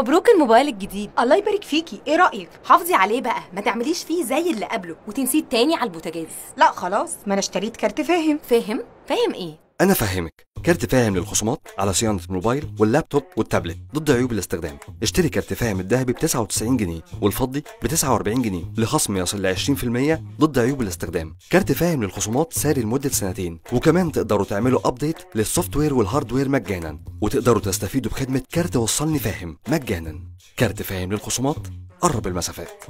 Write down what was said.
مبروك الموبايل الجديد. الله يبارك فيكي. إيه رأيك؟ حافظي عليه بقى. ما تعمليش فيه زي اللي قبله وتنسيه تاني على البوتاجاز. لا خلاص. ما أنا اشتريت كارت فاهم. فاهم؟ فاهم إيه؟ أنا فاهمك. كارت فاهم للخصومات على صيانة الموبايل واللابتوب والتابلت ضد عيوب الاستخدام. اشتري كارت فاهم الذهبي ب 99 جنيه والفضي ب 49 جنيه لخصم يصل ل 20% ضد عيوب الاستخدام. كارت فاهم للخصومات ساري لمدة سنتين. وكمان تقدروا تعملوا update لل software وال hardware مجانا. وتقدروا تستفيدوا بخدمة كارت صلحني فاهم مجانا. كارت فاهم للخصومات قرب المسافات.